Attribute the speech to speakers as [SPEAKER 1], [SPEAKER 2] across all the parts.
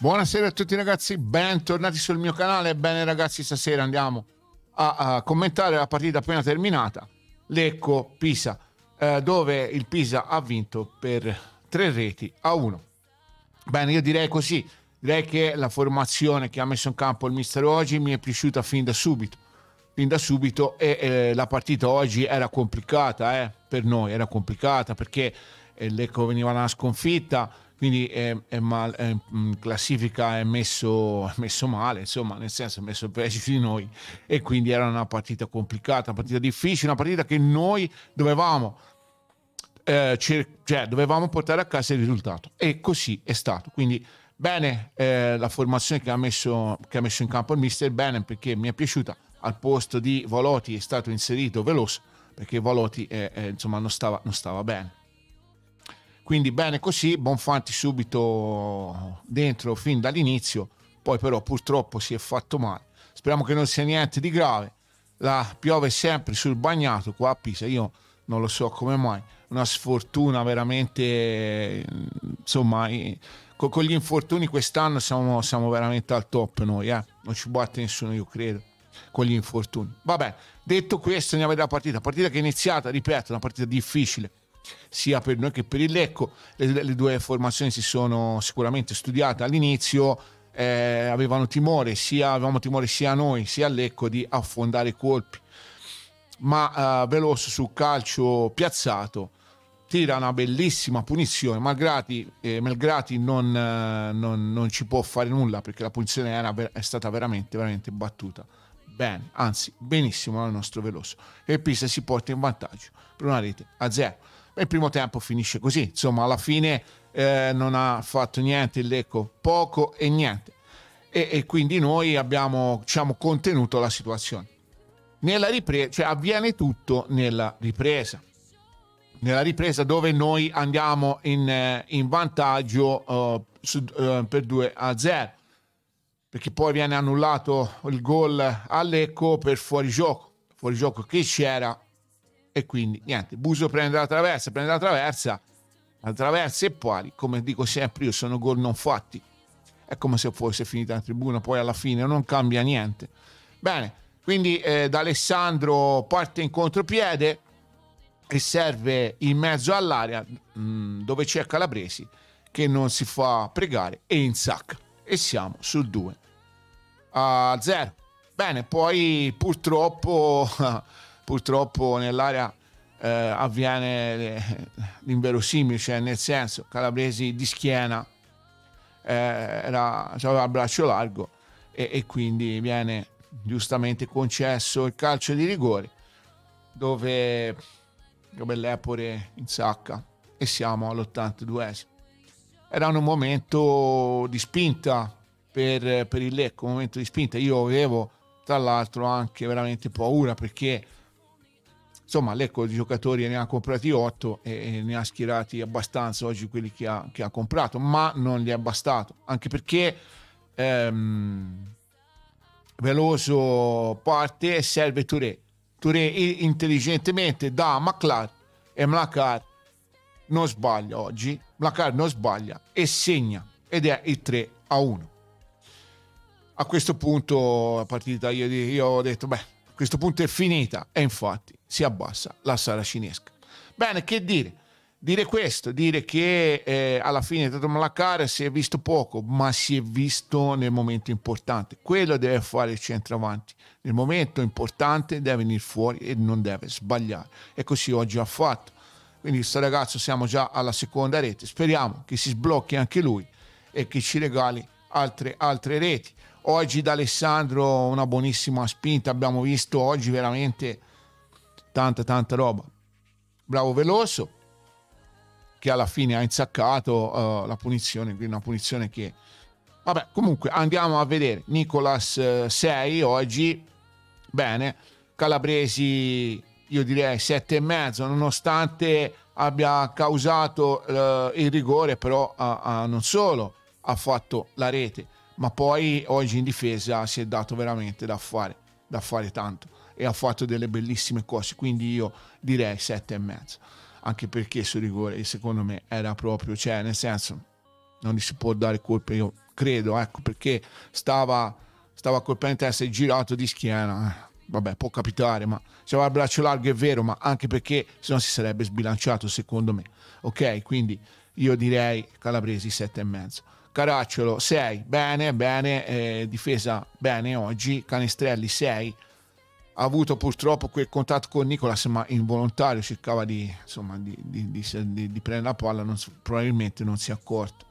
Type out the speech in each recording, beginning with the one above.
[SPEAKER 1] Buonasera a tutti ragazzi, bentornati sul mio canale. Bene ragazzi, stasera andiamo a, a commentare la partita appena terminata, Lecco-Pisa, eh, dove il Pisa ha vinto per tre reti a uno. Bene, io direi così, direi che la formazione che ha messo in campo il mister oggi mi è piaciuta fin da subito. Fin da subito e eh, la partita oggi era complicata eh, per noi, era complicata perché eh, Lecco veniva da una sconfitta, quindi è, è mal, è, in classifica è messo, è messo, male, insomma, nel senso è messo peggio di noi. E quindi era una partita complicata, una partita difficile, una partita che noi dovevamo, eh, cer- cioè, dovevamo portare a casa il risultato. E così è stato. Quindi bene eh, la formazione che ha, messo, che ha messo in campo il mister, bene perché mi è piaciuta, al posto di Voloti è stato inserito Veloso perché Voloti eh, eh, insomma non stava, non stava bene quindi bene così, Bonfanti subito dentro fin dall'inizio, poi però purtroppo si è fatto male. Speriamo che non sia niente di grave. La piove sempre sul bagnato qua a Pisa, io non lo so come mai, una sfortuna veramente, insomma, con gli infortuni quest'anno siamo, siamo veramente al top noi, eh? non ci batte nessuno io credo con gli infortuni. Vabbè, detto questo andiamo a vedere la partita, partita che è iniziata, ripeto, una partita difficile, sia per noi che per il Lecco. Le, le due formazioni si sono sicuramente studiate all'inizio, eh, avevano timore sia, avevamo timore sia noi sia Lecco di affondare i colpi, ma eh, Veloso sul calcio piazzato tira una bellissima punizione, Malgrati, eh, Melgrati non, eh, non, non, ci può fare nulla perché la punizione era, è stata veramente, veramente battuta. Bene, anzi benissimo il nostro Veloso e il Pisa si porta in vantaggio per una rete a zero il primo tempo finisce così, insomma alla fine eh, non ha fatto niente il Lecco, poco e niente. E, e quindi noi abbiamo diciamo, contenuto la situazione. Nella ripresa, cioè avviene tutto nella ripresa. Nella ripresa dove noi andiamo in, eh, in vantaggio uh, su, uh, per 2 a 0 perché poi viene annullato il gol a Lecco per fuorigioco fuorigioco che c'era e quindi niente, Buso prende la traversa, prende la traversa, la traversa e poi, come dico sempre io, sono gol non fatti. È come se fosse finita in tribuna, poi alla fine non cambia niente. Bene, quindi eh, D'Alessandro parte in contropiede e serve in mezzo all'area mh, mm, dove c'è Calabresi che non si fa pregare e insacca. E siamo sul 2 a 0. Bene, poi purtroppo purtroppo nell'area eh, avviene l'inverosimile, cioè nel senso Calabresi di schiena eh, era, aveva il braccio largo e, e, quindi viene giustamente concesso il calcio di rigore dove, dove l'Epore insacca e siamo all'82esimo. Era un momento di spinta per, per il Lecco, un momento di spinta. Io avevo tra l'altro anche veramente paura perché insomma l'Ecco di giocatori ne ha comprati 8 e, ne ha schierati abbastanza oggi quelli che ha, che ha, comprato, ma non gli è bastato, anche perché ehm, Veloso parte e serve Touré. Touré intelligentemente da Maclar e Maclar non sbaglia oggi, Maclar non sbaglia e segna ed è il 3 a 1. A questo punto la partita io, io ho detto beh questo punto è finita e infatti si abbassa la saracinesca. Bene, che dire? Dire questo, dire che eh, alla fine Tato Malacara si è visto poco, ma si è visto nel momento importante. Quello deve fare il centravanti. Nel momento importante deve venire fuori e non deve sbagliare. E così oggi ha fatto. Quindi questo ragazzo siamo già alla seconda rete. Speriamo che si sblocchi anche lui e che ci regali altre, altre reti. Oggi da Alessandro una buonissima spinta. Abbiamo visto oggi veramente tanta tanta roba. Bravo Veloso che alla fine ha insaccato uh, la punizione, quindi una punizione che vabbè, comunque andiamo a vedere Nicolas 6 uh, oggi bene, Calabresi io direi 7 e mezzo nonostante abbia causato uh, il rigore però non solo ha fatto la rete ma poi oggi in difesa si è dato veramente da fare da fare tanto e ha fatto delle bellissime cose, quindi io direi sette e mezzo, anche perché sul rigore secondo me era proprio, cioè nel senso non gli si può dare colpe, io credo, ecco, perché stava, stava colpendo in testa e girato di schiena. Eh, vabbè, può capitare, ma se aveva il braccio largo è vero, ma anche perché se no si sarebbe sbilanciato, secondo me. Ok, quindi io direi Calabresi 7,5. Caracciolo 6, bene, bene, eh, difesa bene oggi, Canestrelli 6, ha avuto purtroppo quel contatto con Nicolas ma involontario cercava di, insomma, di, di, di prendere la palla non, probabilmente non si è accorto.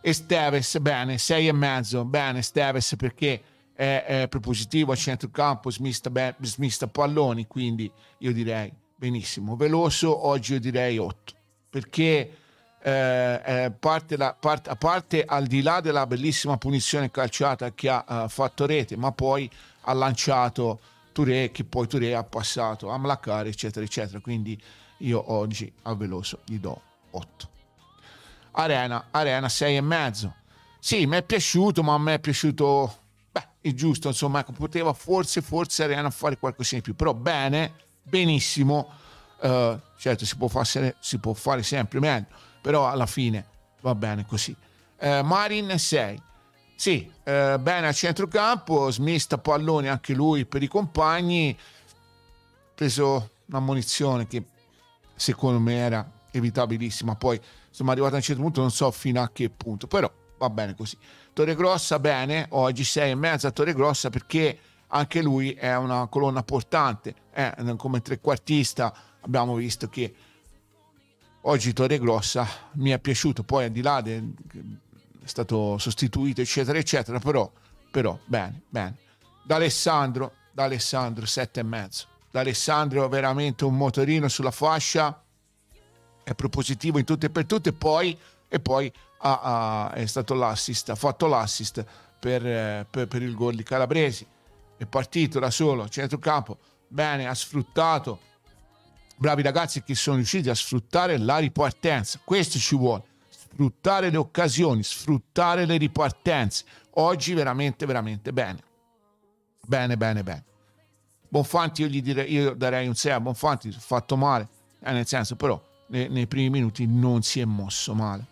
[SPEAKER 1] E Steves bene 6 e mezzo. Bene Steves perché è, è propositivo a centrocampo smista, smista palloni quindi io direi benissimo. Veloso oggi io direi 8 perché eh, eh, parte la, part, parte al di là della bellissima punizione calciata che ha uh, fatto rete ma poi ha lanciato Touré che poi Touré ha passato a Mlakar eccetera eccetera. Quindi io oggi a Veloso gli do 8 Arena Arena 6 e mezzo. Sì mi è piaciuto ma a me è piaciuto beh è giusto insomma ecco, poteva forse forse Arena fare qualcosa di più però bene benissimo. Uh, certo si può, fare, si può fare sempre meglio però alla fine va bene così. Uh, Marin 6 sì, eh, bene al centrocampo, smista pallone anche lui per i compagni, preso una munizione che secondo me era evitabilissima, poi sono arrivato a un certo punto non so fino a che punto, però va bene così. Torre Grossa bene, oggi 6 e mezza a Torre Grossa perché anche lui è una colonna portante, eh, come trequartista abbiamo visto che oggi Torre Grossa mi è piaciuto, poi al di là del è stato sostituito, eccetera, eccetera, però, però bene, bene. D'Alessandro, D'Alessandro, sette e mezzo. D'Alessandro veramente un motorino sulla fascia, è propositivo in tutto e per tutte, e poi, e poi ha, ha, è stato l'assist, ha fatto l'assist per, per, per il gol di Calabresi, è partito da solo, centrocampo, bene, ha sfruttato, bravi ragazzi che sono riusciti a sfruttare la ripartenza, questo ci vuole sfruttare le occasioni, sfruttare le ripartenze. Oggi veramente, veramente bene. Bene, bene, bene. Bonfanti io gli direi, io darei un 6 a Bonfanti, fatto male, eh, nel senso però nei, nei, primi minuti non si è mosso male.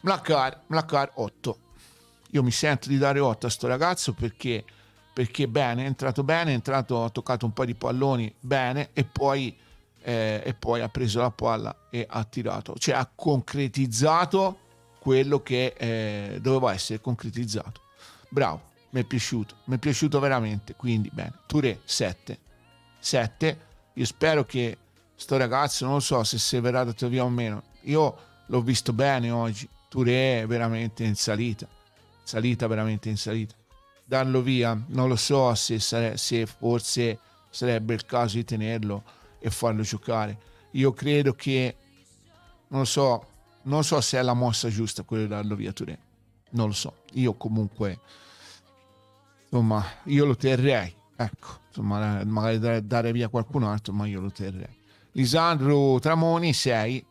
[SPEAKER 1] Mlacar, Mlacar 8. Io mi sento di dare 8 a sto ragazzo perché, perché bene, è entrato bene, è entrato, ha toccato un po' di palloni bene e poi eh, e poi ha preso la palla e ha tirato, cioè ha concretizzato quello che eh, doveva essere concretizzato. Bravo, mi è piaciuto, mi è piaciuto veramente, quindi bene, Touré 7, 7, io spero che sto ragazzo, non so se si verrà dato via o meno, io l'ho visto bene oggi, Touré è veramente in salita, salita veramente in salita. Darlo via, non lo so se, sare- se forse sarebbe il caso di tenerlo e farlo giocare. Io credo che, non so, non so se è la mossa giusta quella di darlo via Touré, non lo so. Io comunque, insomma, io lo terrei. Ecco, insomma, magari dare via qualcun altro, ma io lo terrei. Lisandro Tramoni 6,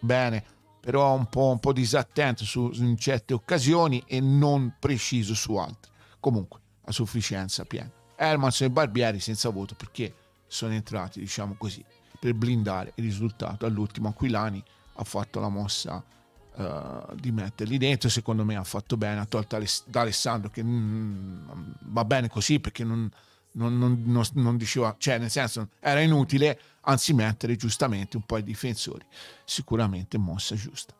[SPEAKER 1] bene, però un po', un po disattento su, in certe occasioni e non preciso su altre. Comunque, a sufficienza piena. Hermanson e Barbieri senza voto perché sono entrati, diciamo così, per blindare il risultato. All'ultimo Aquilani ha fatto la mossa uh, di metterli dentro, secondo me ha fatto bene, ha tolto D'Alessandro che mm, va bene così perché non, non, non, non, diceva, cioè nel senso era inutile, anzi mettere giustamente un po' i difensori, sicuramente mossa giusta.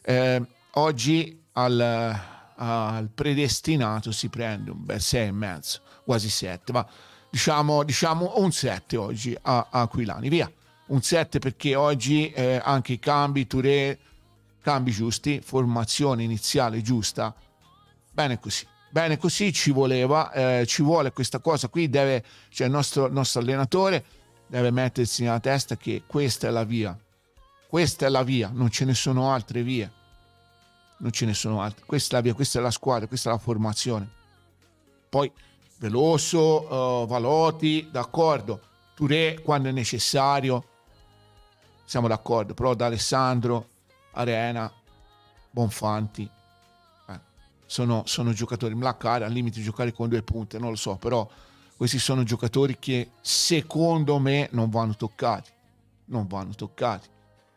[SPEAKER 1] Eh, oggi al, al predestinato si prende un bel 6 e mezzo, quasi 7, ma diciamo, diciamo un 7 oggi a, Aquilani, via. Un 7 perché oggi eh, anche i cambi, Touré, cambi giusti, formazione iniziale giusta, bene così. Bene così ci voleva, eh, ci vuole questa cosa qui, deve, cioè il nostro, nostro allenatore deve mettersi nella testa che questa è la via, questa è la via, non ce ne sono altre vie, non ce ne sono altre, questa è la via, questa è la squadra, questa è la formazione. Poi Veloso, uh, Valotti, d'accordo. Touré quando è necessario, siamo d'accordo, però da Alessandro, Arena, Bonfanti, eh, sono, sono, giocatori, Mlacare al limite giocare con due punte, non lo so, però questi sono giocatori che secondo me non vanno toccati, non vanno toccati.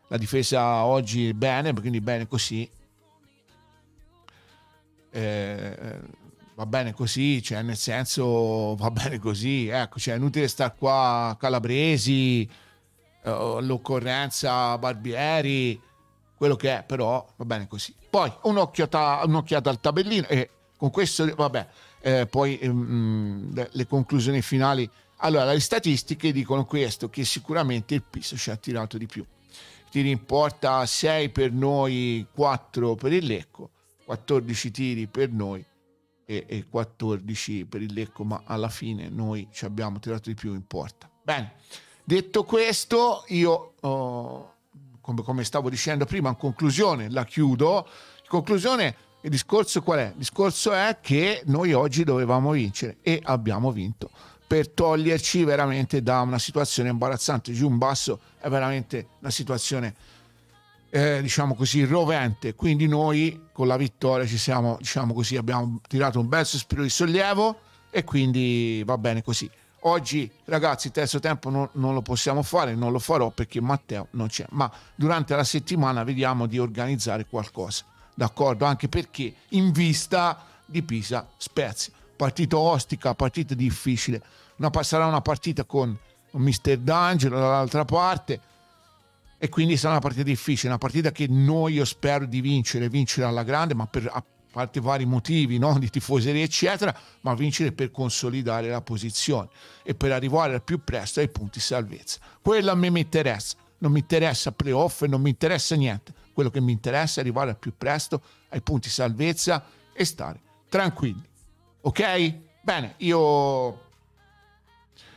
[SPEAKER 1] La difesa oggi è bene, quindi bene così, eh, va bene così, cioè nel senso va bene così, ecco, cioè è inutile stare qua calabresi, eh, l'occorrenza Barbieri, quello che è, però va bene così. Poi un'occhiata, un'occhiata al tabellino e con questo, vabbè, eh, poi mm, le conclusioni finali. Allora, le statistiche dicono questo, che sicuramente il Pisa ci ha tirato di più. Tiri in porta 6 per noi, 4 per il Lecco, 14 tiri per noi 14 per il Lecco, ma alla fine noi ci abbiamo tirato di più in porta. Bene, detto questo, io... Oh, come, come, stavo dicendo prima, in conclusione, la chiudo. In conclusione, il discorso qual è? Il discorso è che noi oggi dovevamo vincere e abbiamo vinto per toglierci veramente da una situazione imbarazzante. Giù in basso è veramente una situazione, eh, diciamo così, rovente. Quindi noi con la vittoria ci siamo, diciamo così, abbiamo tirato un bel sospiro di sollievo e quindi va bene così. Oggi, ragazzi, il terzo tempo non, non, lo possiamo fare, non lo farò perché Matteo non c'è, ma durante la settimana vediamo di organizzare qualcosa, d'accordo? Anche perché in vista di Pisa Spezia, partita ostica, partita difficile, una, sarà una partita con un Mister D'Angelo dall'altra parte e quindi sarà una partita difficile, una partita che noi io spero di vincere, vincere alla grande, ma per parte vari motivi no? di tifoseria eccetera, ma vincere per consolidare la posizione e per arrivare al più presto ai punti salvezza. Quello a me mi interessa, non mi interessa playoff non mi interessa niente, quello che mi interessa è arrivare al più presto ai punti salvezza e stare tranquilli. Ok? Bene, io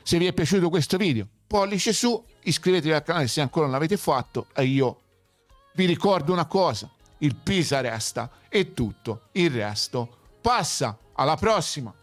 [SPEAKER 1] se vi è piaciuto questo video, pollice su, iscrivetevi al canale se ancora non l'avete fatto e io vi ricordo una cosa il Pisa resta e tutto il resto passa. Alla prossima!